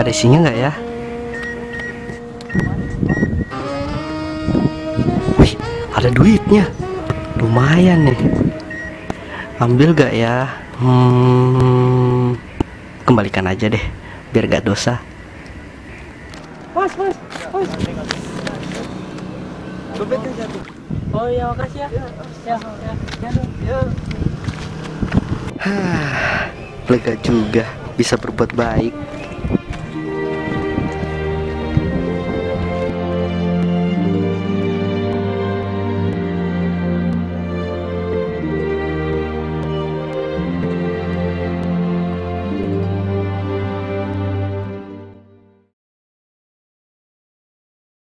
Ada isinya nggak ya? Wih, ada duitnya. Lumayan nih. Ambil gak ya? Hmm, kembalikan aja deh, biar gak dosa. Mas, mas, mas. Dompetnya jatuh. Oh iya, makasih ya. Ya, ya, ya. ya. Lega juga bisa berbuat baik.